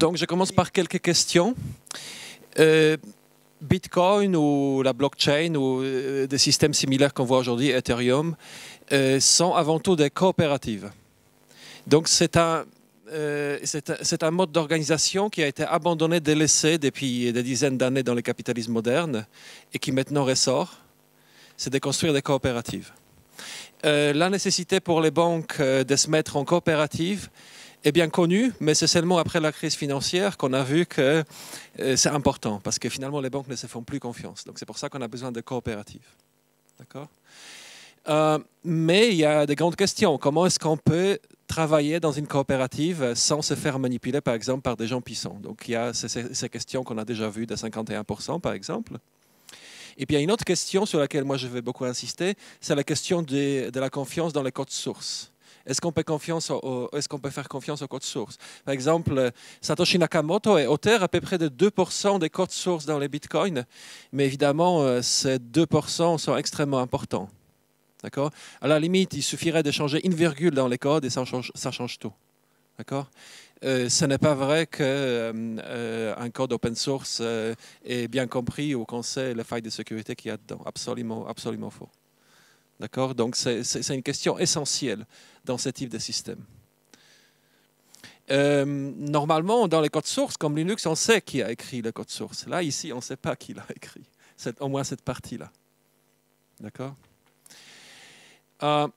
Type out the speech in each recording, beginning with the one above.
Donc, je commence par quelques questions. Bitcoin ou la blockchain ou des systèmes similaires qu'on voit aujourd'hui, Ethereum, sont avant tout des coopératives. Donc, c'est un, euh, c'est un mode d'organisation qui a été abandonné, délaissé depuis des dizaines d'années dans le capitalisme moderne et qui maintenant ressort. C'est de construire des coopératives. Euh, la nécessité pour les banques euh, de se mettre en coopérative est bien connue, mais c'est seulement après la crise financière qu'on a vu que c'est important, parce que finalement les banques ne se font plus confiance. Donc c'est pour ça qu'on a besoin de coopératives. D'accord? Mais il y a des grandes questions. Comment est-ce qu'on peut travailler dans une coopérative sans se faire manipuler, par exemple, par des gens puissants? Donc, il y a ces, questions qu'on a déjà vues de 51%, par exemple. Et puis, il y a une autre question sur laquelle moi je vais beaucoup insister, c'est la question de, la confiance dans les codes sources. Est-ce qu'on peut, faire confiance aux codes sources? Par exemple, Satoshi Nakamoto est auteur à peu près de 2% des codes sources dans les bitcoins, mais évidemment, euh, ces 2% sont extrêmement importants. D'accord? À la limite, il suffirait de changer une virgule dans les codes et ça change, tout. D'accord? Euh, ce n'est pas vrai qu'un euh, euh, code open source est bien compris ou qu'on sait les failles de sécurité qu'il y a dedans. Absolument, absolument faux. D'accord? Donc, c'est une question essentielle dans ce type de système. normalement, dans les codes sources, comme Linux, on sait qui a écrit le code source. Là, ici, on ne sait pas qui l'a écrit. Au moins cette partie-là. D'accord? Euh,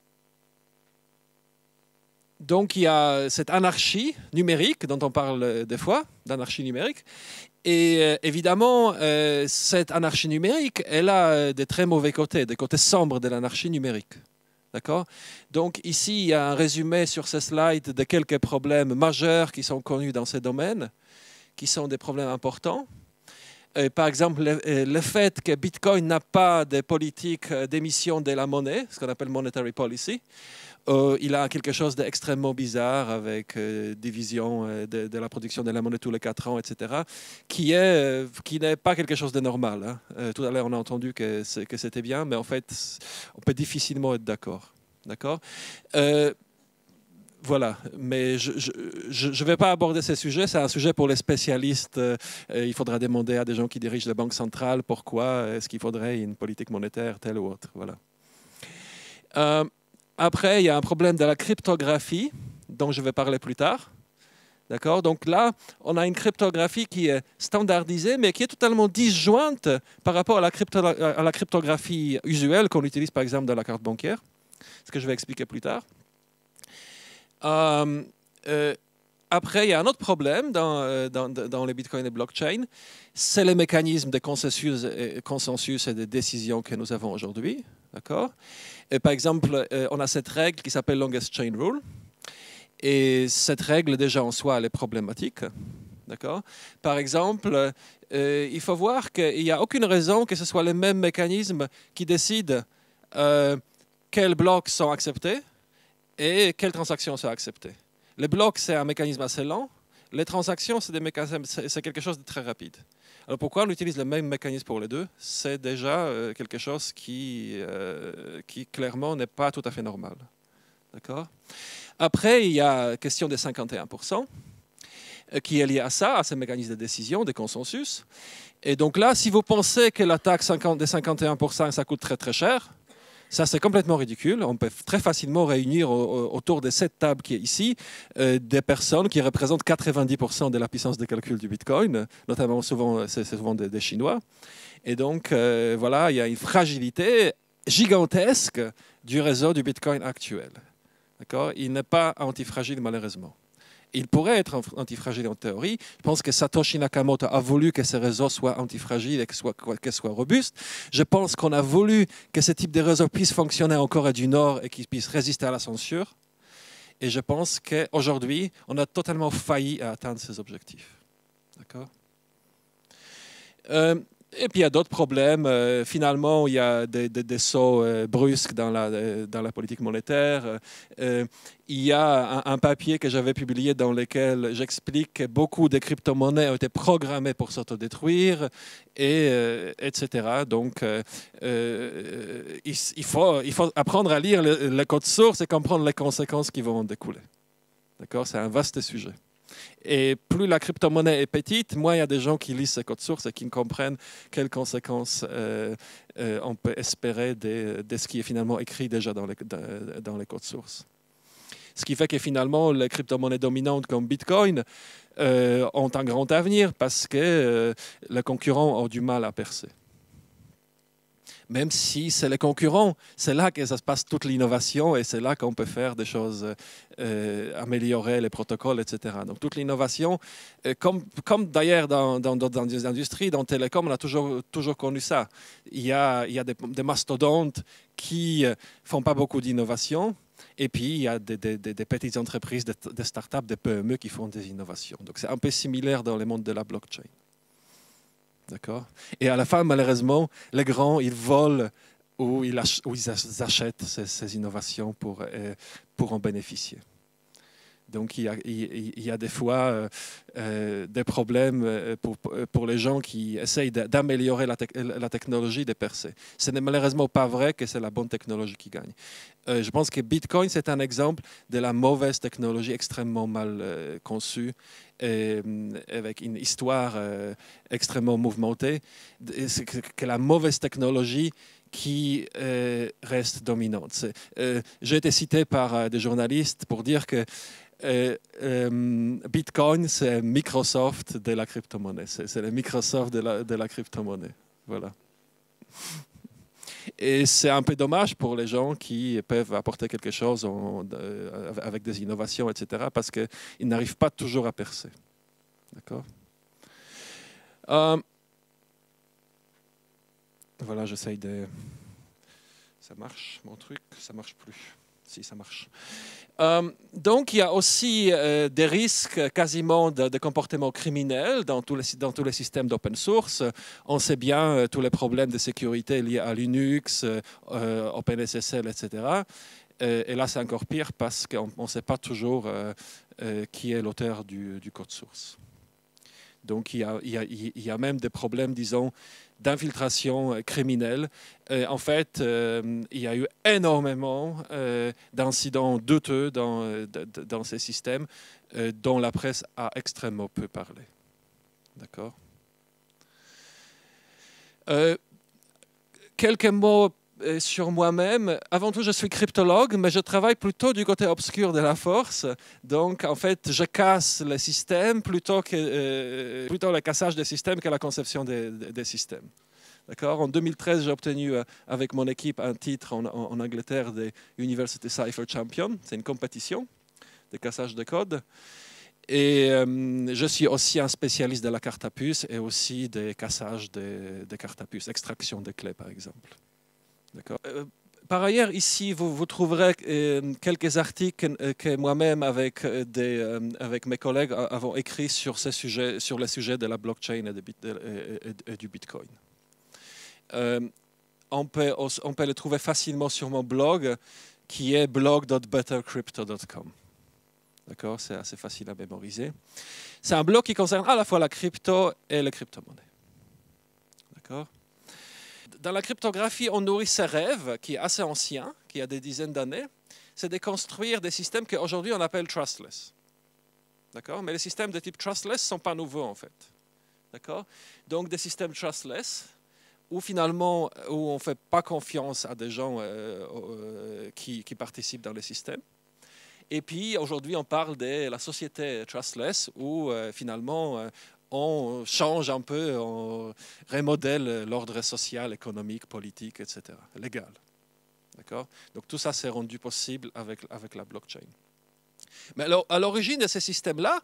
donc il y a cette anarchie numérique dont on parle des fois, d'anarchie numérique. Et euh, évidemment, euh, cette anarchie numérique, elle a des très mauvais côtés, des côtés sombres de l'anarchie numérique. D'accord? Donc ici, il y a un résumé sur ce slide de quelques problèmes majeurs qui sont connus dans ces domaines, qui sont des problèmes importants. Euh, par exemple, euh, le, fait que Bitcoin n'a pas de politique euh, d'émission de la monnaie, ce qu'on appelle monetary policy, il a quelque chose d'extrêmement bizarre avec division de, la production de la monnaie tous les 4 ans, etc., qui n'est pas quelque chose de normal. Hein. tout à l'heure, on a entendu que c'était bien, mais en fait, on peut difficilement être d'accord. D'accord? Voilà, mais je ne vais pas aborder ces sujets. C'est un sujet pour les spécialistes. Euh, il faudra demander à des gens qui dirigent la banque centrale pourquoi est-ce qu'il faudrait une politique monétaire telle ou autre. Voilà. Euh, après, il y a un problème de la cryptographie dont je vais parler plus tard. D'accord? Donc là, on a une cryptographie qui est standardisée, mais qui est totalement disjointe par rapport à la, cryptographie usuelle qu'on utilise par exemple dans la carte bancaire, ce que je vais expliquer plus tard. Euh, euh, après, il y a un autre problème dans, euh, les bitcoins et blockchain, c'est le mécanisme de consensus, consensus et de décision que nous avons aujourd'hui. D'accord? Par exemple, on a cette règle qui s'appelle Longest Chain Rule. Et cette règle, déjà en soi, elle est problématique. Par exemple, il faut voir qu'il n'y a aucune raison que ce soit les mêmes mécanismes qui décident quels blocs sont acceptés et quelles transactions sont acceptées. Les blocs, c'est un mécanisme assez lent. Les transactions, c'est quelque chose de très rapide. Alors pourquoi on utilise le même mécanisme pour les deux? C'est déjà euh, quelque chose qui, euh, qui clairement n'est pas tout à fait normal. D'accord? Après, il y a la question des 51% euh, qui est liée à ça, à ce mécanisme de décision, de consensus. Et donc là, si vous pensez que l'attaque des 51%, ça coûte très très cher, ça, c'est complètement ridicule. On peut très facilement réunir autour de cette table qui est ici euh, des personnes qui représentent 90% de la puissance de calcul du Bitcoin, notamment souvent, c'est des, Chinois. Et donc, euh, voilà, il y a une fragilité gigantesque du réseau du Bitcoin actuel. Il n'est pas antifragile, malheureusement il pourrait être antifragile en théorie. Je pense que Satoshi Nakamoto a voulu que ces réseaux soient antifragiles et qu'ils soient, robustes. Je pense qu'on a voulu que ce type de réseau puisse fonctionner en Corée du Nord et qu'il puisse résister à la censure. Et je pense qu'aujourd'hui, on a totalement failli atteindre ces objectifs. D'accord? Euh, et puis il y a d'autres problèmes. Euh, finalement, il y a des, sauts euh, brusques dans la, euh, dans la politique monétaire. il y a un, papier que j'avais publié dans lequel j'explique que beaucoup de crypto-monnaies ont été programmées pour s'autodétruire, et, etc. Donc, il, faut, il faut apprendre à lire le, le, code source et comprendre les conséquences qui vont en découler. D'accord? C'est un vaste sujet. Et plus la crypto-monnaie est petite, moins il y a des gens qui lisent ces codes sources et qui comprennent quelles conséquences euh, euh, on peut espérer de, ce qui est finalement écrit déjà dans les, codes sources. Ce qui fait que finalement, les crypto-monnaies dominantes comme Bitcoin euh, ont un grand avenir parce que les concurrents ont du mal à percer même si c'est les concurrents, c'est là que ça se passe toute l'innovation et c'est là qu'on peut faire des choses, euh, améliorer les protocoles, etc. Donc toute l'innovation, euh, comme, d'ailleurs dans, dans, dans, des industries, dans télécom, on a toujours, toujours connu ça. Il y a, il y a des, mastodontes qui euh, font pas beaucoup d'innovation. Et puis, il y a des, petites entreprises, des startups, des PME qui font des innovations. Donc, c'est un peu similaire dans le monde de la blockchain. D'accord? Et à la fin, malheureusement, les grands, ils volent ou ils, achètent ces, innovations pour, euh, pour en bénéficier. Donc il y a, des fois euh, euh, des problèmes pour, pour, les gens qui essayent d'améliorer la, technologie de percer. Ce n'est malheureusement pas vrai que c'est la bonne technologie qui gagne. je pense que Bitcoin, c'est un exemple de la mauvaise technologie extrêmement mal conçue euh, avec une histoire euh, extrêmement mouvementée, c'est que, la mauvaise technologie qui euh, reste dominante. J'ai été cité par des journalistes pour dire que Bitcoin, c'est Microsoft de la crypto-monnaie. C'est le Microsoft de la, de la crypto-monnaie. Voilà. Et c'est un peu dommage pour les gens qui peuvent apporter quelque chose avec des innovations, etc., parce qu'ils n'arrivent pas toujours à percer. D'accord? Euh, Voilà, j'essaye de... Ça marche, mon truc Ça marche plus. Si, ça marche. Euh, donc, il y a aussi euh, des risques quasiment de, comportement criminel dans tous les, systèmes d'open source. On sait bien euh, tous les problèmes de sécurité liés à Linux, OpenSSL, etc. et là, c'est encore pire parce qu'on ne sait pas toujours qui est l'auteur du, code source. Donc, il y, a, même des problèmes, disons, d'infiltration euh, criminelle. Euh, en fait, euh, il y a eu énormément d'incidents douteux dans ces systèmes dont la presse a extrêmement peu parlé. D'accord? Quelques mots sur moi-même. Avant tout, je suis cryptologue, mais je travaille plutôt du côté obscur de la force. Donc, en fait, je casse les systèmes plutôt que plutôt le cassage des systèmes que la conception des, des systèmes. D'accord? En 2013, j'ai obtenu euh, avec mon équipe un titre en, Angleterre des University Cypher Champion. C'est une compétition de cassage de code. Et euh, je suis aussi un spécialiste de la carte à puce et aussi des cassages de, cartes à puce, extraction de clés par exemple. Euh, par ailleurs, ici, vous, trouverez quelques articles que, moi-même, avec, mes collègues, avons écrits sur, ces sujets, sur le sujet de la blockchain et du Bitcoin. Euh, on, peut, on peut le trouver facilement sur mon blog qui est blog.bettercrypto.com. D'accord C'est assez facile à mémoriser. C'est un blog qui concerne à la fois la crypto et les crypto-monnaies. D'accord? Dans la cryptographie, on nourrit ce rêve qui est assez ancien, qui a des dizaines d'années, c'est de construire des systèmes qu'aujourd'hui on appelle trustless. D'accord? Mais les systèmes de type trustless ne sont pas nouveaux en fait. D'accord? Donc des systèmes trustless, où finalement où on ne fait pas confiance à des gens euh, euh, qui, participent dans le système. Et puis aujourd'hui, on parle de la société trustless, où euh, finalement on change un peu, on remodèle l'ordre social, économique, politique, etc., légal. D'accord? Donc tout ça s'est rendu possible avec, avec la blockchain. Mais alors, à l'origine de ces systèmes-là,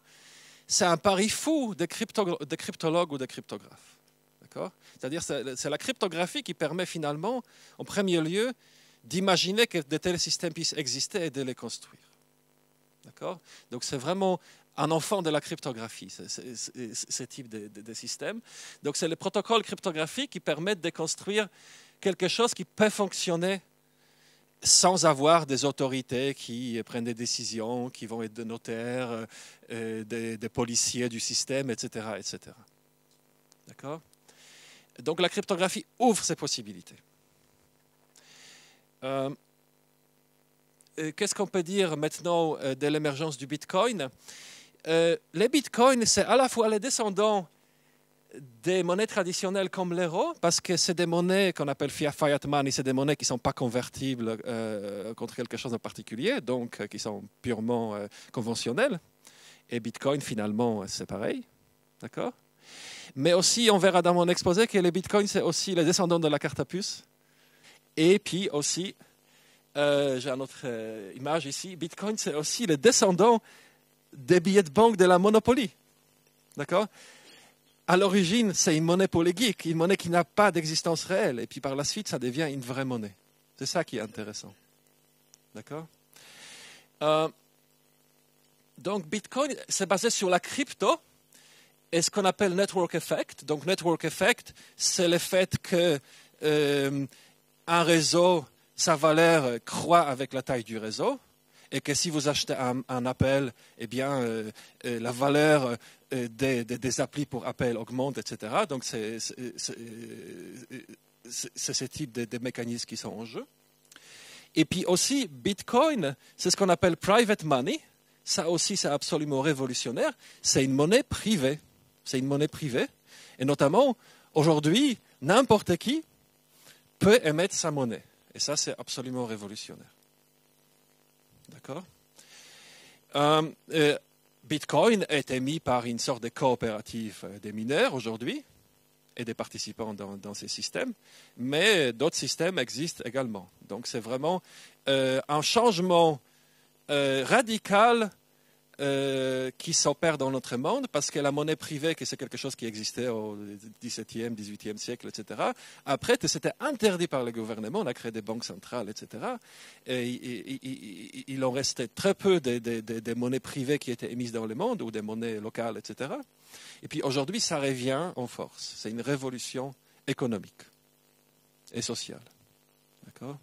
c'est un pari fou des, de cryptologues ou des cryptographes. C'est-à-dire c'est la cryptographie qui permet finalement, en premier lieu, d'imaginer que de tels systèmes puissent exister et de les construire. D'accord? Donc c'est vraiment un enfant de la cryptographie, ce type de, système. Donc c'est le protocole cryptographique qui permet de construire quelque chose qui peut fonctionner sans avoir des autorités qui prennent des décisions, qui vont être des notaires, euh, des, des, policiers du système, etc. etc. D'accord? Donc la cryptographie ouvre ces possibilités. Euh, qu'est-ce qu'on peut dire maintenant euh, de l'émergence du Bitcoin? Euh, les bitcoins, c'est à la fois les descendants des monnaies traditionnelles comme l'euro, parce que c'est des monnaies qu'on appelle fiat money, c'est des monnaies qui ne sont pas convertibles euh, contre quelque chose en particulier, donc euh, qui sont purement conventionnelles. Et Bitcoin, finalement, c'est pareil. D'accord? Mais aussi, on verra dans mon exposé que les Bitcoins, c'est aussi les descendants de la carte à puce. Et puis aussi, j'ai une autre image ici, Bitcoin, c'est aussi les descendants des billets de banque de la Monopoly. D'accord? À l'origine, c'est une monnaie geeks, une monnaie qui n'a pas d'existence réelle. Et puis par la suite, ça devient une vraie monnaie. C'est ça qui est intéressant. D'accord? Euh, Donc Bitcoin, c'est basé sur la crypto et ce qu'on appelle network effect. Donc network effect, c'est le fait que euh, un réseau, sa valeur croît avec la taille du réseau et que si vous achetez un, appel, eh bien, euh, euh, la valeur euh, des, des, applis pour appel augmente, etc. Donc, c'est ce type de, mécanismes qui sont en jeu. Et puis aussi, Bitcoin, c'est ce qu'on appelle private money. Ça aussi, c'est absolument révolutionnaire. C'est une monnaie privée. C'est une monnaie privée. Et notamment, aujourd'hui, n'importe qui peut émettre sa monnaie. Et ça, c'est absolument révolutionnaire. D'accord euh, euh, Bitcoin est émis par une sorte de coopérative des mineurs aujourd'hui et des participants dans, ces systèmes, mais d'autres systèmes existent également. Donc c'est vraiment euh, un changement radical euh, qui s'opère dans notre monde parce que la monnaie privée, que c'est quelque chose qui existait au XVIIe, XVIIIe siècle, etc. Après, c'était interdit par le gouvernement, on a créé des banques centrales, etc. Et, il en restait très peu des, monnaies privées qui étaient émises dans le monde ou des monnaies locales, etc. Et puis aujourd'hui, ça revient en force. C'est une révolution économique et sociale. D'accord?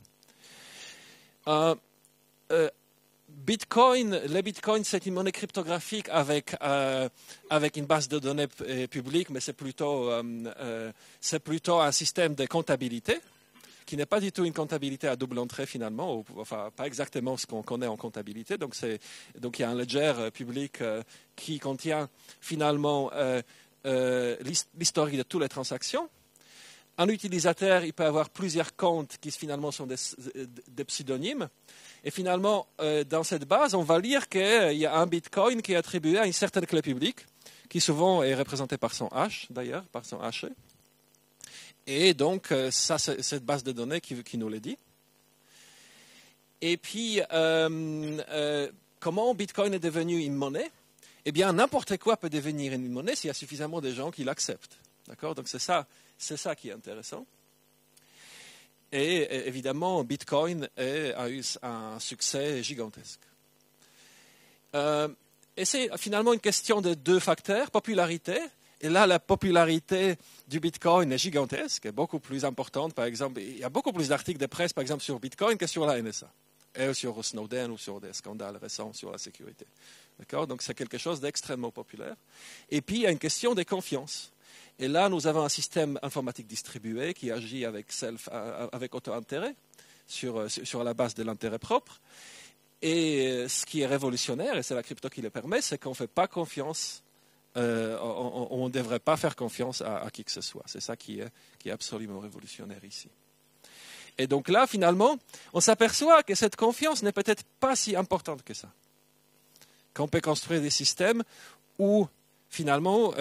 Euh, euh, Bitcoin, le Bitcoin, c'est une monnaie cryptographique avec, euh, une base de données euh, publique, mais c'est plutôt, euh, c'est plutôt un système de comptabilité qui n'est pas du tout une comptabilité à double entrée finalement, enfin pas exactement ce qu'on connaît en comptabilité. Donc, il y a un ledger public qui contient finalement l'historique de toutes les transactions. Un utilisateur, il peut avoir plusieurs comptes qui finalement sont des pseudonymes. Et finalement, euh, dans cette base, on va lire qu'il y a un bitcoin qui est attribué à une certaine clé publique, qui souvent est représentée par son hash, d'ailleurs, par son hash. Et donc, euh, ça, c'est cette base de données qui, nous le dit. Et puis, euh, comment Bitcoin est devenu une monnaie? Eh bien, n'importe quoi peut devenir une monnaie s'il y a suffisamment de gens qui l'acceptent. D'accord? Donc, c'est ça, c'est ça qui est intéressant. Et évidemment, Bitcoin a eu un succès gigantesque. Euh, et c'est finalement une question de deux facteurs, popularité. Et là, la popularité du Bitcoin est gigantesque, beaucoup plus importante. Par exemple, il y a beaucoup plus d'articles de presse, par exemple, sur Bitcoin que sur la NSA, et sur Snowden ou sur des scandales récents sur la sécurité. D'accord? Donc, c'est quelque chose d'extrêmement populaire. Et puis, il y a une question de confiance. Et là, nous avons un système informatique distribué qui agit avec, self, euh, avec auto-intérêt sur, euh, sur la base de l'intérêt propre. Et euh, ce qui est révolutionnaire, et c'est la crypto qui le permet, c'est qu'on ne fait pas confiance, on ne devrait pas faire confiance à, qui que ce soit. C'est ça qui est, qui est absolument révolutionnaire ici. Et donc là, finalement, on s'aperçoit que cette confiance n'est peut-être pas si importante que ça. Qu'on peut construire des systèmes où, finalement,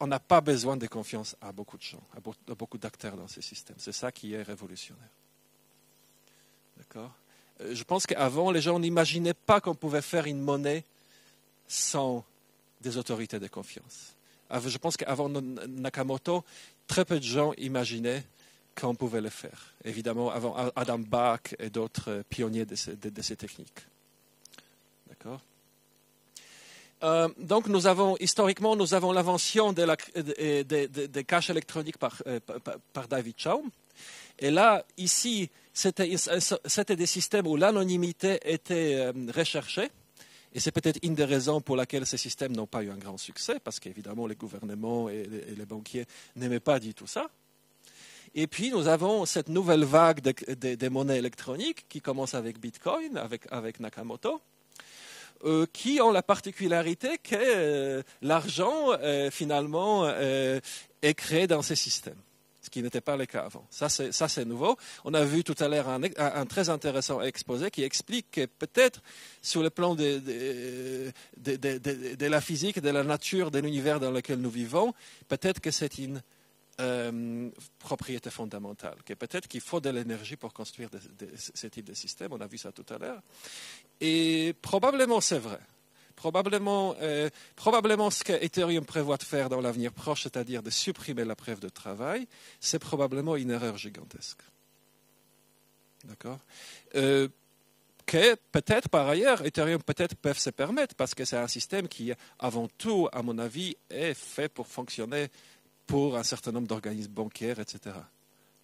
on n'a pas besoin de confiance à beaucoup de gens, à beaucoup d'acteurs dans ces systèmes. C'est ça qui est révolutionnaire. D'accord? Euh, Je pense qu'avant, les gens n'imaginaient pas qu'on pouvait faire une monnaie sans des autorités de confiance. Je pense qu'avant Nakamoto, très peu de gens imaginaient qu'on pouvait le faire. Évidemment, avant Adam Bach et d'autres pionniers de ces techniques. D'accord euh, donc, historiquement, nous avons l'invention des de, caches électroniques euh, par, David Chaum. Et là, ici, c'était des systèmes où l'anonymité était euh, recherchée. Et c'est peut-être une des raisons pour laquelle ces systèmes n'ont pas eu un grand succès, parce qu'évidemment, les gouvernements et les, banquiers n'aimaient pas du tout ça. Et puis, nous avons cette nouvelle vague des monnaies électroniques qui commence avec Bitcoin, avec Nakamoto euh, qui ont la particularité que euh, l'argent, euh, finalement, est créé dans ces systèmes, ce qui n'était pas le cas avant. Ça, c'est nouveau. On a vu tout à l'heure un, très intéressant exposé qui explique que peut-être, sur le plan de, de, la physique, de la nature de l'univers dans lequel nous vivons, peut-être que c'est une euh, propriété fondamentale, que peut-être qu'il faut de l'énergie pour construire ce type de système, on a vu ça tout à l'heure. Et probablement c'est vrai. Probablement, euh, probablement ce que Ethereum prévoit de faire dans l'avenir proche, c'est-à-dire de supprimer la preuve de travail, c'est probablement une erreur gigantesque. D'accord? Euh, que peut-être par ailleurs, Ethereum peut-être peuvent se permettre, parce que c'est un système qui, avant tout, à mon avis, est fait pour fonctionner pour un certain nombre d'organismes bancaires, etc.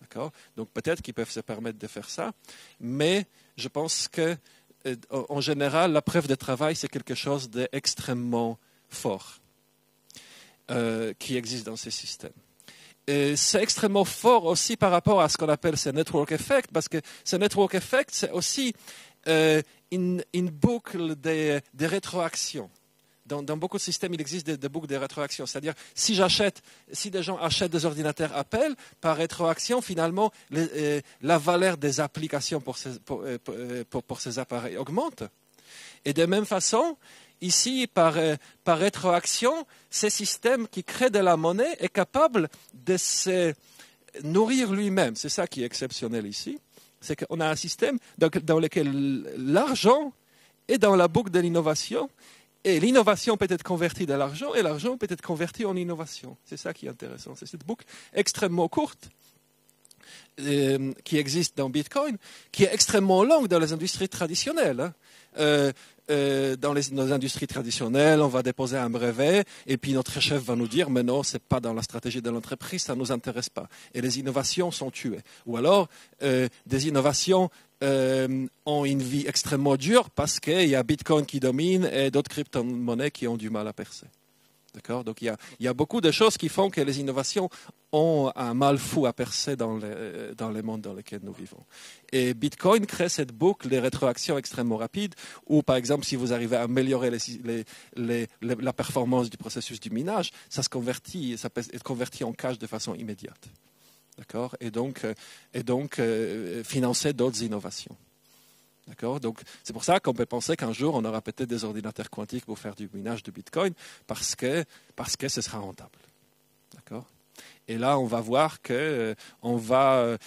D'accord? Donc peut-être qu'ils peuvent se permettre de faire ça, mais je pense que euh, en général, la preuve de travail, c'est quelque chose d'extrêmement fort euh, qui existe dans ces systèmes. C'est extrêmement fort aussi par rapport à ce qu'on appelle ce network effect, parce que ce network effect, c'est aussi euh, une, boucle de, de rétroaction dans, beaucoup de systèmes, il existe des, boucles de rétroaction. C'est-à-dire, si des gens achètent des ordinateurs Apple, par rétroaction, finalement, euh, la valeur des applications pour ces, euh, euh, pour, ces, appareils augmente. Et de même façon, ici, par, par rétroaction, ce système qui crée de la monnaie est capable de se nourrir lui-même. C'est ça qui est exceptionnel ici. C'est qu'on a un système dans lequel l'argent est dans la boucle de l'innovation et l'innovation peut être convertie dans l'argent et l'argent peut être converti en innovation. C'est ça qui est intéressant. C'est cette boucle extrêmement courte euh, qui existe dans Bitcoin, qui est extrêmement longue dans les industries traditionnelles. Hein. Euh, euh, dans les, industries traditionnelles, on va déposer un brevet et puis notre chef va nous dire mais non, c'est pas dans la stratégie de l'entreprise, ça nous intéresse pas. Et les innovations sont tuées. Ou alors des innovations euh, ont une vie extrêmement dure parce qu'il y a Bitcoin qui domine et d'autres crypto-monnaies qui ont du mal à percer. D'accord? Donc il y, a, beaucoup de choses qui font que les innovations ont un mal fou à percer dans les, dans les mondes dans lesquels nous vivons. Et Bitcoin crée cette boucle de rétroaction extrêmement rapide où, par exemple, si vous arrivez à améliorer la performance du processus du minage, ça se convertit, en cash de façon immédiate. D'accord? Et donc, euh, euh, financer d'autres innovations. D'accord? Donc, c'est pour ça qu'on peut penser qu'un jour, on aura peut-être des ordinateurs quantiques pour faire du minage de Bitcoin parce que, parce que ce sera rentable. D'accord? Et là, on va voir qu'on euh, va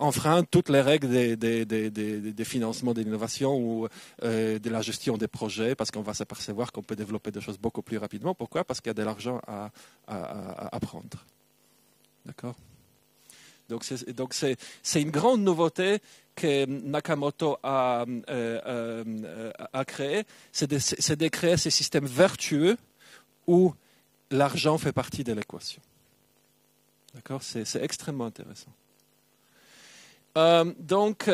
enfreindre toutes les règles des, des, des, des financements de l'innovation ou de la gestion des projets, parce qu'on va s'apercevoir qu'on peut développer des choses beaucoup plus rapidement. Pourquoi? Parce qu'il y a de l'argent à, à, à prendre. D'accord? Donc c'est une grande nouveauté que Nakamoto a, euh, euh, a créé, c'est de, de, créer ces systèmes vertueux où l'argent fait partie de l'équation. D'accord? C'est extrêmement intéressant. Euh, donc,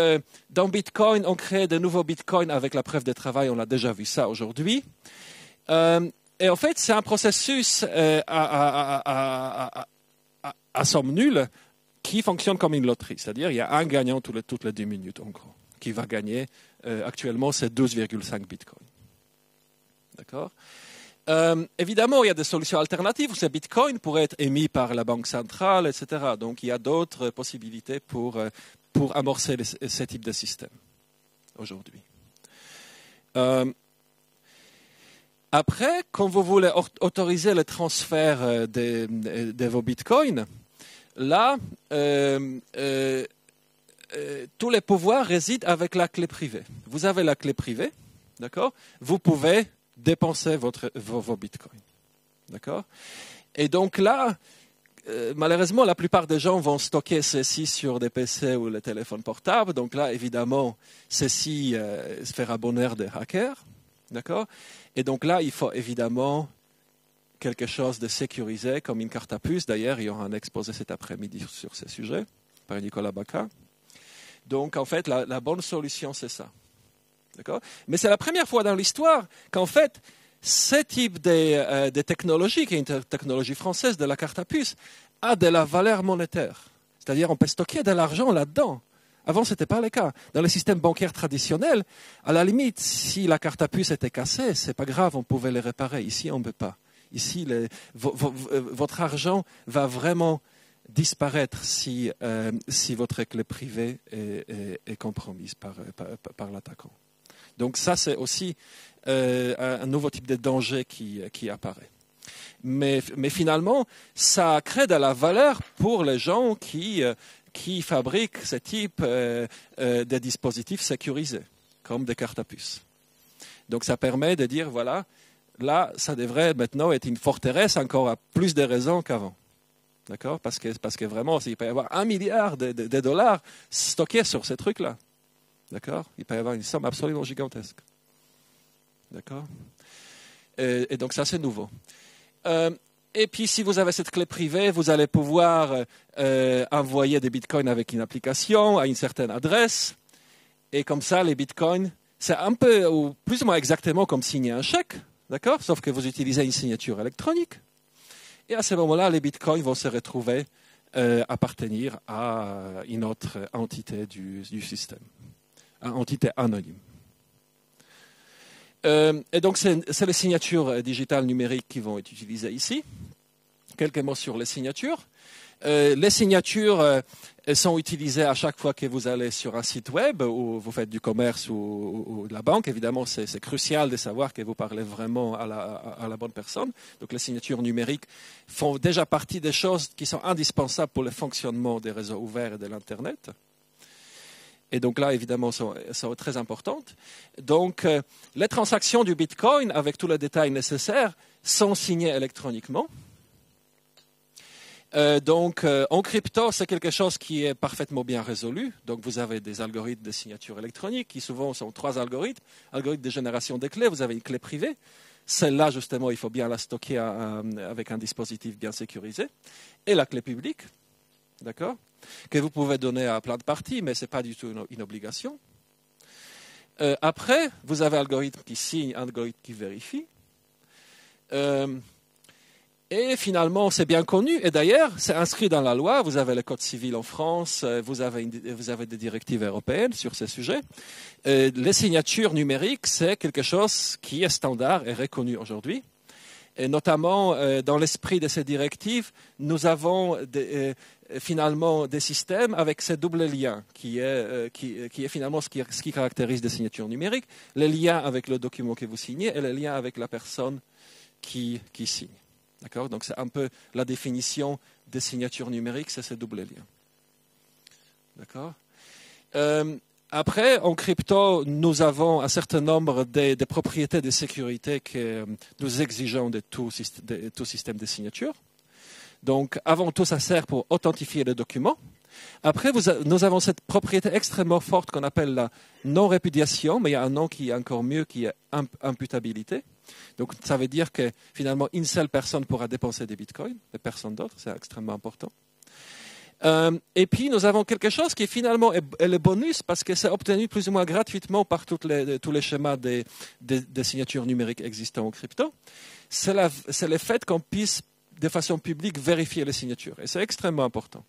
dans Bitcoin, on crée de nouveaux Bitcoins avec la preuve de travail, on a déjà vu ça aujourd'hui. et en fait, c'est un processus à, à, à, somme nulle qui fonctionne comme une loterie. C'est-à-dire il y a un gagnant toutes les, toutes les 10 minutes, en gros, qui va gagner. Euh, actuellement, c'est 12,5 bitcoins. D'accord? Euh, évidemment, il y a des solutions alternatives. Ces bitcoins pourraient être émis par la banque centrale, etc. Donc, il y a d'autres possibilités pour, euh, pour amorcer ce type de système aujourd'hui. après, quand vous voulez autoriser le transfert de vos bitcoins, là, euh, euh, euh, tous les pouvoirs résident avec la clé privée. Vous avez la clé privée, d'accord? Vous pouvez dépenser votre, vos, bitcoins, d'accord? Et donc là, malheureusement, la plupart des gens vont stocker ceci sur des PC ou les téléphones portables. Donc là, évidemment, ceci se fera bonheur des hackers, d'accord? Et donc là, il faut évidemment quelque chose de sécurisé comme une carte à puce. D'ailleurs, il y aura un exposé cet après-midi sur ce sujet par Nicolas Baca. Donc, en fait, la, bonne solution, c'est ça. D'accord? Mais c'est la première fois dans l'histoire qu'en fait, ce type de, euh, de, technologie, qui est une technologie française de la carte à puce, a de la valeur monétaire. C'est-à-dire, on peut stocker de l'argent là-dedans Avant, ce n'était pas le cas. Dans le système bancaire traditionnel, à la limite, si la carte à puce était cassée, c'est pas grave, on pouvait les réparer. Ici, on ne peut pas. Ici, votre argent va vraiment disparaître si, euh, si votre clé privée est, compromise par, par, l'attaquant. Donc ça, c'est aussi euh, un nouveau type de danger qui, qui apparaît. Mais, mais, finalement, ça crée de la valeur pour les gens qui, euh, qui fabriquent ce type de dispositifs sécurisés, comme des cartes à puce. Donc ça permet de dire, voilà, là, ça devrait maintenant être une forteresse encore à plus de raisons qu'avant. D'accord? Parce que, parce que vraiment, il peut y avoir un milliard de, dollars stockés sur ces trucs-là. D'accord? Il peut y avoir une somme absolument gigantesque. D'accord? Et, donc, ça, c'est nouveau. Euh, et puis, si vous avez cette clé privée, vous allez pouvoir euh, envoyer des bitcoins avec une application à une certaine adresse. Et comme ça, les bitcoins, c'est un peu, ou plus ou moins exactement comme signer un chèque. D'accord? Sauf que vous utilisez une signature électronique. Et à ce moment-là, les bitcoins vont se retrouver euh, appartenir à une autre entité du, système, une entité anonyme. Euh, et donc, c'est les signatures digitales numériques qui vont être utilisées ici. Quelques mots sur les signatures. Euh, les signatures euh, sont utilisées à chaque fois que vous allez sur un site web ou vous faites du commerce ou, de la banque. Évidemment, c'est crucial de savoir que vous parlez vraiment à la, bonne personne. Donc les signatures numériques font déjà partie des choses qui sont indispensables pour le fonctionnement des réseaux ouverts et de l'Internet. Et donc là, évidemment, sont, sont très importantes. Donc, euh, les transactions du Bitcoin, avec tous les détails nécessaires, sont signées électroniquement. Euh, donc, euh, en crypto, c'est quelque chose qui est parfaitement bien résolu. Donc, vous avez des algorithmes de signature électronique qui souvent sont trois algorithmes. Algorithme de génération des clés, vous avez une clé privée. Celle-là, justement, il faut bien la stocker avec un dispositif bien sécurisé. Et la clé publique, d'accord Que vous pouvez donner à plein de parties, mais ce n'est pas du tout une, obligation. Euh, après, vous avez algorithme qui signe, algorithme qui vérifie. Et finalement, c'est bien connu. Et d'ailleurs, c'est inscrit dans la loi. Vous avez le Code civil en France, euh, vous avez, des directives européennes sur ces sujets. Euh, les signatures numériques, c'est quelque chose qui est standard et reconnu aujourd'hui. Et notamment, euh, dans l'esprit de ces directives, nous avons finalement des systèmes avec ces doubles liens, qui est, finalement ce qui, caractérise des signatures numériques, les liens avec le document que vous signez et les liens avec la personne qui signe. Donc c'est un peu la définition des signatures numériques, c'est ce double lien. D'accord? Euh, Après, en crypto, nous avons un certain nombre de, propriétés de sécurité que nous exigeons de tout, tout système de signature. Donc, avant tout, ça sert pour authentifier les documents. Après, nous avons cette propriété extrêmement forte qu'on appelle la non-répudiation, mais il y a un nom qui est encore mieux, qui est imputabilité. Donc, ça veut dire que finalement, une seule personne pourra dépenser des bitcoins, et personne d'autre, c'est extrêmement important. Euh, et puis, nous avons quelque chose qui finalement est, le bonus parce que c'est obtenu plus ou moins gratuitement par tous les schémas des, signatures numériques existants en crypto. C'est le fait qu'on puisse de façon publique vérifier les signatures. Et c'est extrêmement important.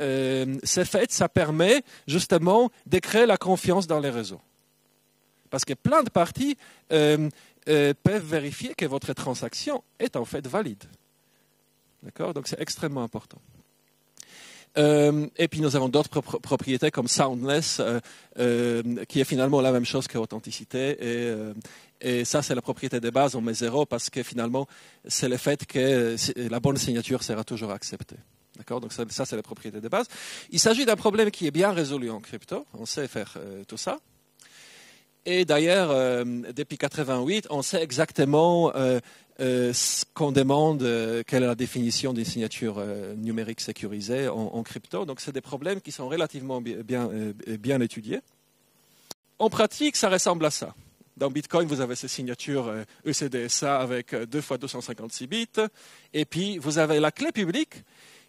Euh, ce fait, ça permet justement de créer la confiance dans les réseaux. Parce que plein de parties euh, euh, peuvent vérifier que votre transaction est en fait valide. D'accord? Donc c'est extrêmement important. Euh, et puis nous avons d'autres propriétés comme soundless, qui est finalement la même chose que authenticité. Et ça, c'est la propriété de base, on met zéro parce que finalement, c'est le fait que la bonne signature sera toujours acceptée. D'accord? Donc ça, c'est la propriété de base. Il s'agit d'un problème qui est bien résolu en crypto. On sait faire tout ça. Et d'ailleurs, euh, depuis 88, on sait exactement euh, euh, ce qu'on demande, quelle est la définition d'une signature numérique sécurisée en, crypto. Donc, c'est des problèmes qui sont relativement bien, bien, étudiés. En pratique, ça ressemble à ça. Dans Bitcoin, vous avez ces signatures ECDSA e avec 2 fois 256 bits. Et puis, vous avez la clé publique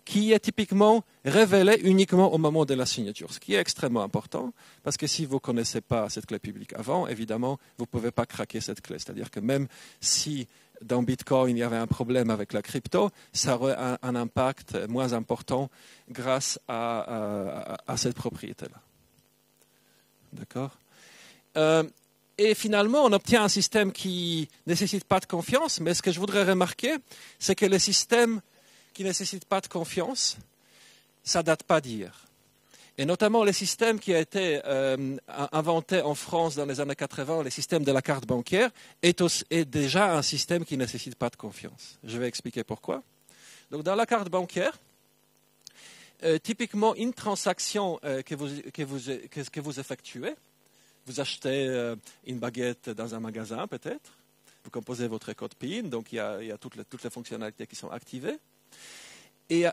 qui est typiquement révélé uniquement au moment de la signature, ce qui est extrêmement important, parce que si vous ne connaissez pas cette clé publique avant, évidemment, vous ne pouvez pas craquer cette clé. C'est-à-dire que même si dans Bitcoin il y avait un problème avec la crypto, ça aurait un, impact moins important grâce à, cette propriété-là. D'accord? Euh, et finalement, on obtient un système qui ne nécessite pas de confiance, mais ce que je voudrais remarquer, c'est que les systèmes qui ne nécessitent pas de confiance, ça date pas d'hier. Et notamment les systèmes qui ont été euh, inventés en France dans les années 80, les systèmes de la carte bancaire, est, déjà un système qui ne nécessite pas de confiance. Je vais expliquer pourquoi. Donc dans la carte bancaire, euh, typiquement une transaction euh, que, vous, effectuez, vous achetez une baguette dans un magasin peut-être, vous composez votre code PIN, donc il y a, toutes, les, fonctionnalités qui sont activées. Et,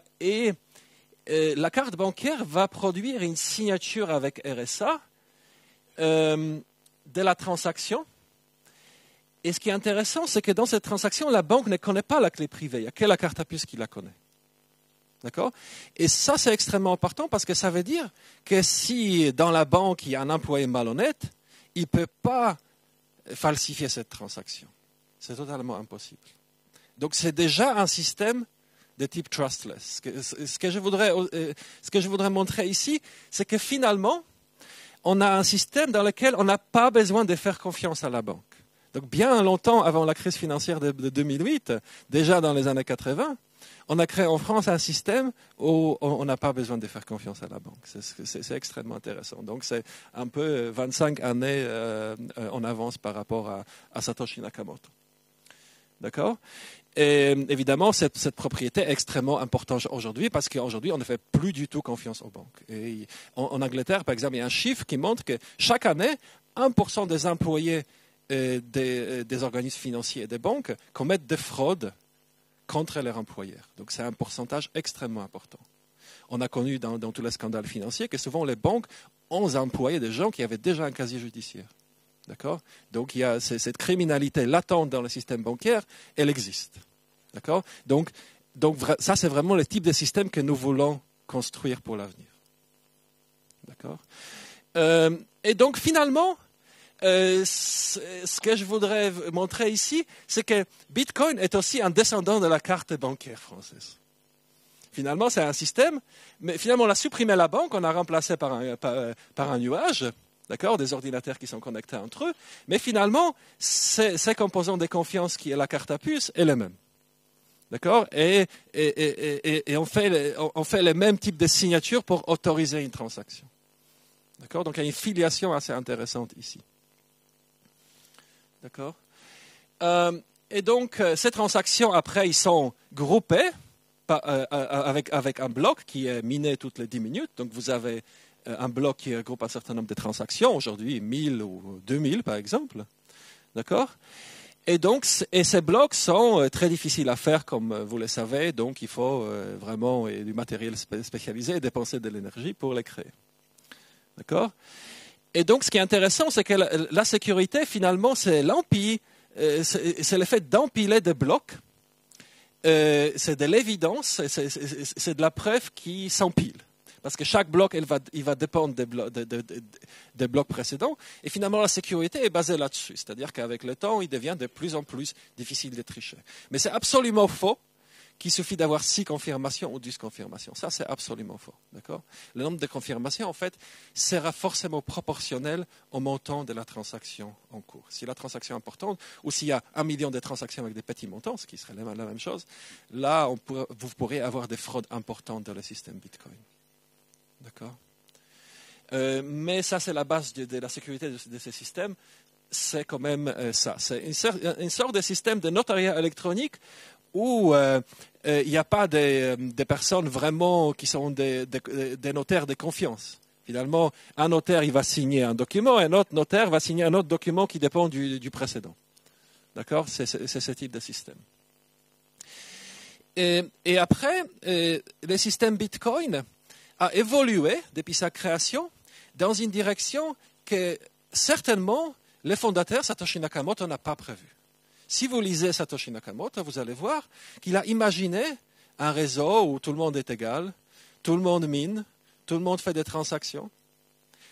euh, la carte bancaire va produire une signature avec RSA euh, de la transaction. Et ce qui est intéressant, c'est que dans cette transaction, la banque ne connaît pas la clé privée. Il n'y a que la carte à puce qui la connaît. D'accord? Et ça, c'est extrêmement important parce que ça veut dire que si dans la banque, il y a un employé malhonnête, il ne peut pas falsifier cette transaction. C'est totalement impossible. Donc, c'est déjà un système de type trustless. Ce que je voudrais, euh, ce que je voudrais montrer ici, c'est que finalement, on a un système dans lequel on n'a pas besoin de faire confiance à la banque. Donc, bien longtemps avant la crise financière de 2008, déjà dans les années 80, on a créé en France un système où on n'a pas besoin de faire confiance à la banque. C'est extrêmement intéressant. Donc c'est un peu 25 années euh, en avance par rapport à, Satoshi Nakamoto. D'accord? Et évidemment, cette, propriété est extrêmement importante aujourd'hui parce qu'aujourd'hui, on ne fait plus du tout confiance aux banques. En, Angleterre, par exemple, il y a un chiffre qui montre que chaque année, 1% des employés euh, des, des, organismes financiers et des banques commettent des fraudes contre leurs employeurs. Donc c'est un pourcentage extrêmement important. On a connu dans, tous les scandales financiers que souvent les banques ont employé des gens qui avaient déjà un casier judiciaire. D'accord? Donc il y a cette criminalité latente dans le système bancaire, elle existe. D'accord? Donc, donc ça, c'est vraiment le type de système que nous voulons construire pour l'avenir. D'accord? Euh, Et donc finalement, euh, ce que je voudrais montrer ici, c'est que Bitcoin est aussi un descendant de la carte bancaire française. Finalement, c'est un système, mais finalement, on a supprimé la banque, on a remplacé par un, par, un nuage, d'accord, des ordinateurs qui sont connectés entre eux, mais finalement, ces, composants de confiance qui est la carte à puce est le même. D'accord? Et, on, fait, on fait le même type de signature pour autoriser une transaction. D'accord? Donc il y a une filiation assez intéressante ici. D'accord? Euh, Et donc, euh, ces transactions, après, ils sont groupées euh, avec, avec, un bloc qui est miné toutes les 10 minutes. Donc, vous avez un bloc qui regroupe un certain nombre de transactions, aujourd'hui 1000 ou 2000 par exemple. D'accord? Et donc, ces blocs sont très difficiles à faire, comme vous le savez, donc il faut vraiment du matériel spécialisé et dépenser de l'énergie pour les créer. D'accord? Et donc, ce qui est intéressant, c'est que la, sécurité, finalement, c'est l'empile, euh, c'est le fait d'empiler des blocs. Euh, c'est de l'évidence, c'est de la preuve qui s'empile. Parce que chaque bloc, va, il va dépendre des, blocs précédents. Et finalement, la sécurité est basée là-dessus. C'est-à-dire qu'avec le temps, il devient de plus en plus difficile de tricher. Mais c'est absolument faux qu'il suffit d'avoir six confirmations ou dix confirmations. Ça, c'est absolument faux. Le nombre de confirmations, en fait, sera forcément proportionnel au montant de la transaction en cours. Si la transaction est importante, ou s'il y a un million de transactions avec des petits montants, ce qui serait la même chose, là, vous pourrez avoir des fraudes importantes dans le système Bitcoin. D'accord euh, mais ça, c'est la base de, la sécurité de, ces systèmes c'est quand même euh, ça. C'est une, sorte de système de notariat électronique où euh, il n'y a pas des, personnes vraiment qui sont des, notaires de confiance. Finalement, un notaire, il va signer un document, un autre notaire va signer un autre document qui dépend du, précédent. D'accord? C'est ce type de système. Et, après, euh, le système Bitcoin a évolué depuis sa création dans une direction que certainement le fondateur Satoshi Nakamoto n'a pas prévue. Si vous lisez Satoshi Nakamoto, vous allez voir qu'il a imaginé un réseau où tout le monde est égal, tout le monde mine, tout le monde fait des transactions,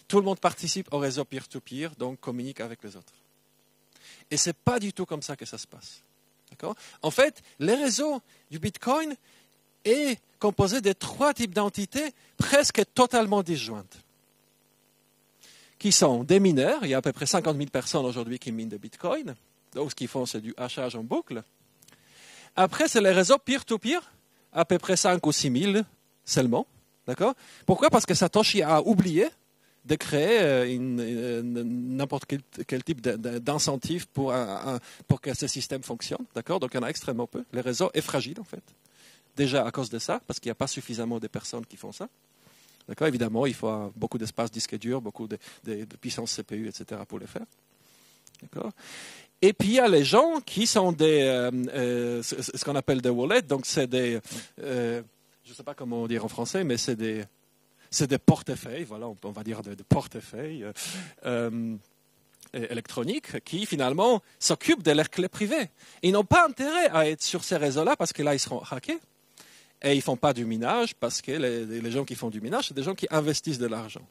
tout le monde participe au réseau peer-to-peer, donc communique avec les autres. Et ce n'est pas du tout comme ça que ça se passe. En fait, les réseaux du Bitcoin est composé de trois types d'entités presque totalement disjointes, qui sont des mineurs, il y a à peu près 50 000 personnes aujourd'hui qui minent des bitcoins, donc ce qu'ils font c'est du hachage en boucle. Après, c'est les réseaux peer-to-peer, à peu près 5 ou 6 000 seulement. D'accord? Pourquoi? Parce que Satoshi a oublié de créer euh, n'importe quel, type d'incentive pour, pour que ce système fonctionne. D'accord? Donc il y en a extrêmement peu. Le réseau est fragile en fait déjà à cause de ça, parce qu'il n'y a pas suffisamment de personnes qui font ça. D'accord? Évidemment, il faut beaucoup d'espace disque dur, beaucoup de, puissance CPU, etc. pour le faire. D'accord? Et puis il y a les gens qui sont des, euh, euh, ce, qu'on appelle des wallets, donc c'est des, euh, je ne sais pas comment dire en français, mais c'est des, c'est des portefeuilles, voilà, on, va dire des, portefeuilles électroniques qui finalement s'occupent de leurs clés privées. Ils n'ont pas intérêt à être sur ces réseaux-là parce que là ils seront hackés. Et ils ne font pas du minage parce que les, gens qui font du minage, c'est des gens qui investissent de l'argent.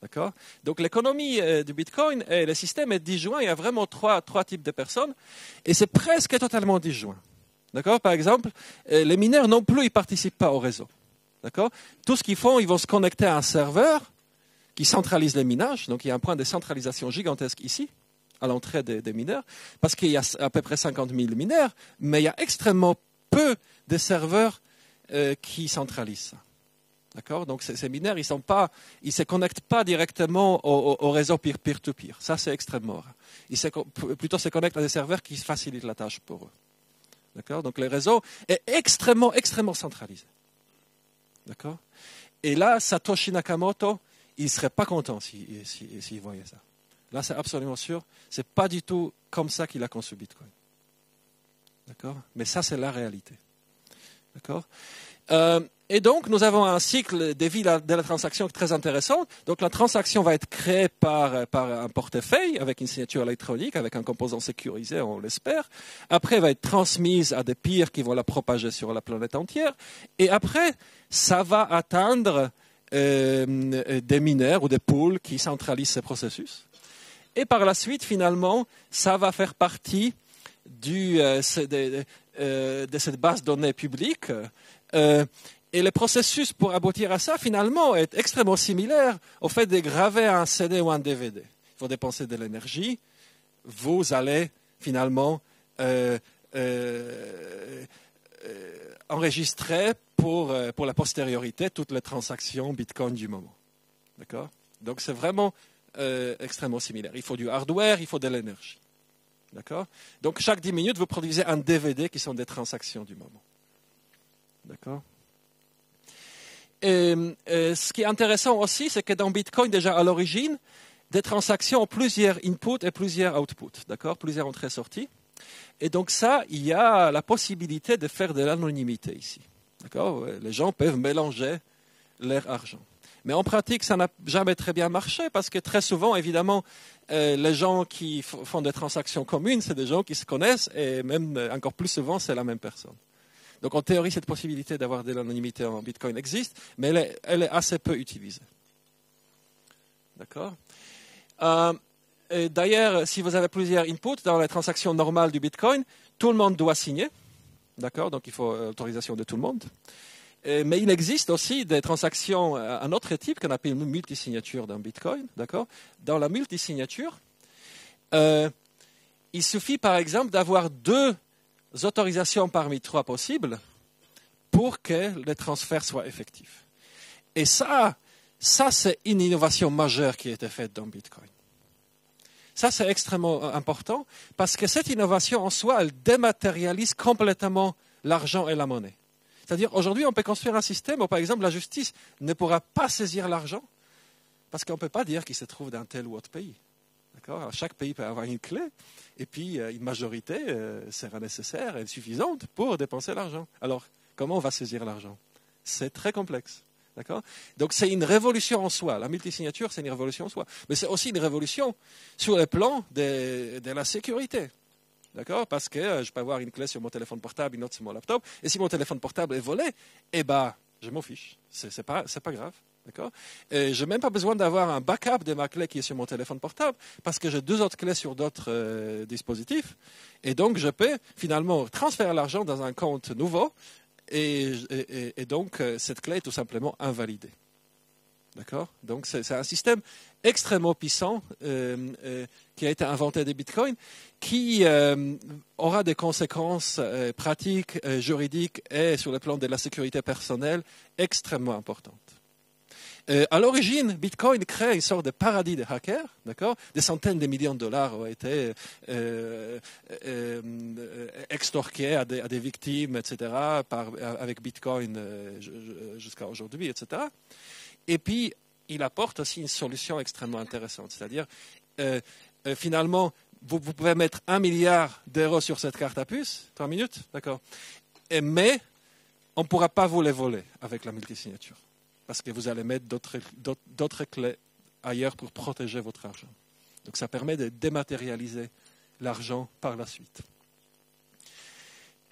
D'accord? Donc l'économie euh, du Bitcoin et le système est disjoint. Il y a vraiment trois, trois types de personnes et c'est presque totalement disjoint. D'accord? Par exemple, euh, les mineurs non plus, ils ne participent pas au réseau. D'accord? Tout ce qu'ils font, ils vont se connecter à un serveur qui centralise les minages. Donc il y a un point de centralisation gigantesque ici, à l'entrée des, des mineurs, parce qu'il y a à peu près 50 000 mineurs, mais il y a extrêmement peu de serveurs euh, qui centralisent ça. D'accord? Donc ces, mineurs, ils ne se connectent pas directement au, réseau peer-to-peer. Ça, c'est extrêmement rare. Ils se, plutôt connectent à des serveurs qui facilitent la tâche pour eux. D'accord? Donc le réseau est extrêmement, extrêmement centralisé. D'accord? Et là, Satoshi Nakamoto, il ne serait pas content s'il si, voyait ça. Là, c'est absolument sûr. Ce n'est pas du tout comme ça qu'il a conçu Bitcoin. D'accord? Mais ça, c'est la réalité. D'accord euh, et donc, nous avons un cycle de vie de la transaction très intéressant. Donc, la transaction va être créée par, un portefeuille avec une signature électronique, avec un composant sécurisé, on l'espère. Après, elle va être transmise à des peers qui vont la propager sur la planète entière. Et après, ça va atteindre euh, des mineurs ou des pools qui centralisent ces processus. Et par la suite, finalement, ça va faire partie euh, euh, de cette base de données publique. Euh, et le processus pour aboutir à ça, finalement, est extrêmement similaire au fait de graver un CD ou un DVD. Il faut dépenser de l'énergie. Vous allez finalement enregistrer pour, pour la postériorité toutes les transactions Bitcoin du moment. D'accord? Donc c'est vraiment extrêmement similaire. Il faut du hardware, il faut de l'énergie. D'accord Donc chaque 10 minutes, vous produisez un DVD qui sont des transactions du moment. D'accord et, ce qui est intéressant aussi, c'est que dans Bitcoin, déjà à l'origine, des transactions ont plusieurs inputs et plusieurs outputs, d'accord Plusieurs entrées-sorties. Et donc ça, il y a la possibilité de faire de l'anonymité ici. D'accord Les gens peuvent mélanger leur argent. Mais en pratique, ça n'a jamais très bien marché parce que très souvent, évidemment, euh, les gens qui font des transactions communes, c'est des gens qui se connaissent et même euh, encore plus souvent, c'est la même personne. Donc en théorie, cette possibilité d'avoir de l'anonymité en Bitcoin existe, mais elle est, assez peu utilisée. D'accord? Euh, D'ailleurs, si vous avez plusieurs inputs dans les transactions normales du Bitcoin, tout le monde doit signer. D'accord? Donc il faut l'autorisation de tout le monde. Euh, mais il existe aussi des transactions, euh, un autre type qu'on appelle une multisignature dans Bitcoin. D'accord? Dans la multisignature, euh, il suffit par exemple d'avoir deux autorisations parmi trois possibles pour que le transfert soit effectif. Et ça, ça c'est une innovation majeure qui a été faite dans Bitcoin. Ça, c'est extrêmement important parce que cette innovation en soi, elle dématérialise complètement l'argent et la monnaie. C'est-à-dire, aujourd'hui, on peut construire un système où, par exemple, la justice ne pourra pas saisir l'argent parce qu'on ne peut pas dire qu'il se trouve dans tel ou autre pays. Chaque pays peut avoir une clé, et puis euh, une majorité euh, sera nécessaire et suffisante pour dépenser l'argent. Alors, comment on va saisir l'argent? C'est très complexe. Donc, c'est une révolution en soi. La multisignature, c'est une révolution en soi. Mais c'est aussi une révolution sur le plan de, de la sécurité. D'accord? Parce que euh, je peux avoir une clé sur mon téléphone portable, une autre sur mon laptop. Et si mon téléphone portable est volé, eh ben, je m'en fiche. C'est n'est pas, grave. D'accord? Je n'ai même pas besoin d'avoir un backup de ma clé qui est sur mon téléphone portable parce que j'ai deux autres clés sur d'autres euh, dispositifs. Et donc, je peux finalement transférer l'argent dans un compte nouveau. Et, et donc, euh, cette clé est tout simplement invalidée. D'accord? Donc, c'est un système extrêmement puissant euh, euh, qui a été inventé des bitcoins, qui euh, aura des conséquences pratiques, juridiques et sur le plan de la sécurité personnelle extrêmement importantes. à l'origine, Bitcoin crée une sorte de paradis de hackers, d'accord? Des centaines de millions de dollars ont été extorqués à des, victimes, etc., avec Bitcoin jusqu'à aujourd'hui, etc. Et puis, il apporte aussi une solution extrêmement intéressante. C'est-à-dire, euh, euh, finalement, vous, pouvez mettre un milliard d'euros sur cette carte à puce, trois minutes, d'accord? Mais on ne pourra pas vous les voler avec la multisignature. Parce que vous allez mettre d'autres clés ailleurs pour protéger votre argent. Donc ça permet de dématérialiser l'argent par la suite.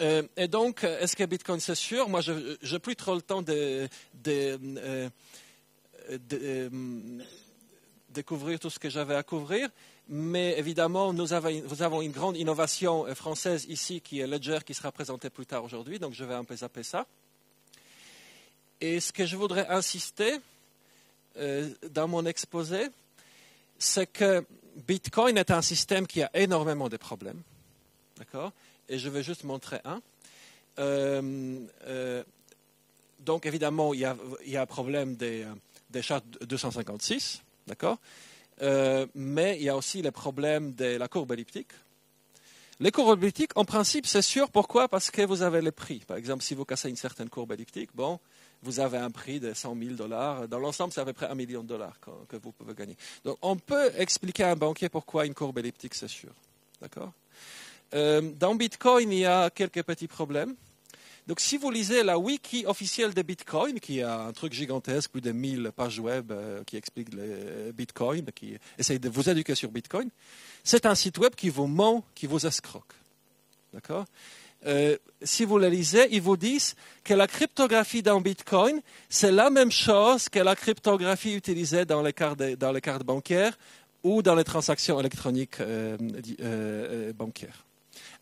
Euh, et donc, est-ce que Bitcoin c'est sûr? Moi, je n'ai plus trop le temps de, de, euh, découvrir tout ce que j'avais à couvrir. Mais évidemment, nous avons, une grande innovation euh, française ici qui est Ledger, qui sera présentée plus tard aujourd'hui. Donc, je vais un peu zapper ça. Et ce que je voudrais insister euh, dans mon exposé, c'est que Bitcoin est un système qui a énormément de problèmes. D'accord? Et je vais juste montrer un. donc, évidemment, il y a, il y a un problème des des chartes 256, d'accord euh, Mais il y a aussi le problème de la courbe elliptique. Les courbes elliptiques, en principe, c'est sûr. Pourquoi? Parce que vous avez les prix. Par exemple, si vous cassez une certaine courbe elliptique, bon, vous avez un prix de 100 000 dollars. Dans l'ensemble, c'est à peu près un million de dollars que, vous pouvez gagner. Donc, on peut expliquer à un banquier pourquoi une courbe elliptique, c'est sûr. D'accord? Euh, Dans Bitcoin, il y a quelques petits problèmes. Donc, si vous lisez la wiki officielle de Bitcoin, qui a un truc gigantesque, plus de 1000 pages web euh, qui explique le Bitcoin, qui essaye de vous éduquer sur Bitcoin, c'est un site web qui vous ment, qui vous escroque. D'accord? Euh, si vous le lisez, ils vous disent que la cryptographie dans Bitcoin, c'est la même chose que la cryptographie utilisée dans les cartes, dans les cartes bancaires ou dans les transactions électroniques euh, bancaires.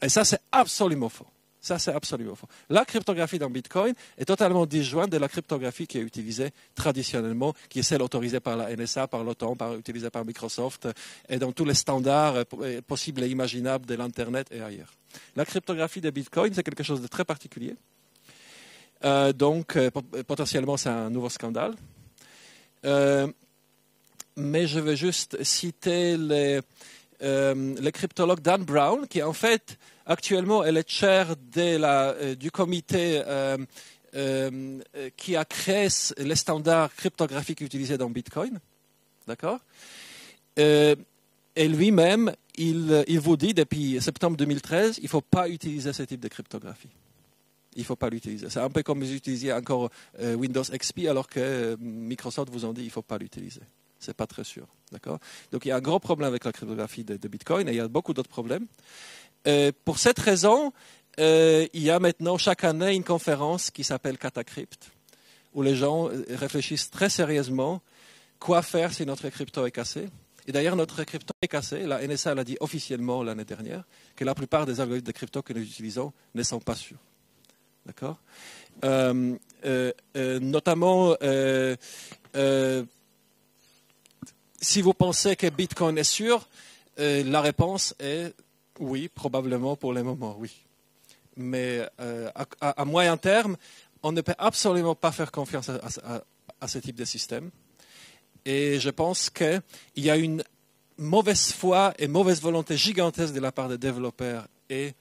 Et ça, c'est absolument faux. Ça, c'est absolument faux. La cryptographie dans Bitcoin est totalement disjointe de la cryptographie qui est utilisée traditionnellement, qui est celle autorisée par la NSA, par l'OTAN, par, utilisée par Microsoft et dans tous les standards euh, euh, possibles et imaginables de l'Internet et ailleurs. La cryptographie de Bitcoin, c'est quelque chose de très particulier. Euh, donc, potentiellement, c'est un nouveau scandale. mais je vais juste citer les, le cryptologue Dan Brown, qui en fait Actuellement, elle est chaire euh, du comité euh, euh, qui a créé les standards cryptographiques utilisés dans Bitcoin. D'accord? Et lui-même, il, vous dit depuis septembre 2013, il ne faut pas utiliser ce type de cryptographie. Il ne faut pas l'utiliser. C'est un peu comme vous utilisiez encore Windows XP alors que Microsoft vous en dit qu'il ne faut pas l'utiliser. Ce n'est pas très sûr. D'accord? Donc il y a un gros problème avec la cryptographie de Bitcoin et il y a beaucoup d'autres problèmes. Euh, pour cette raison, euh, il y a maintenant chaque année une conférence qui s'appelle Catacrypt, où les gens euh, réfléchissent très sérieusement quoi faire si notre crypto est cassé. Et d'ailleurs, notre crypto est cassé. La NSA l'a dit officiellement l'année dernière que la plupart des algorithmes de crypto que nous utilisons ne sont pas sûrs. D'accord? Notamment, si vous pensez que Bitcoin est sûr, la réponse est oui, probablement pour le moment, oui. Mais euh, à, moyen terme, on ne peut absolument pas faire confiance à, ce type de système. Et je pense qu'il y a une mauvaise foi et mauvaise volonté gigantesque de la part des développeurs et,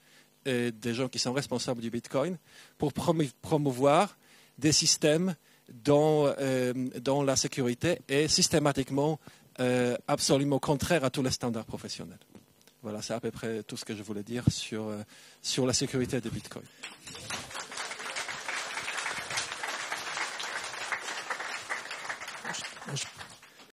des gens qui sont responsables du Bitcoin pour promouvoir des systèmes dont, euh, la sécurité est systématiquement euh, absolument contraire à tous les standards professionnels. Voilà, c'est à peu près tout ce que je voulais dire sur, euh, sur la sécurité de Bitcoin.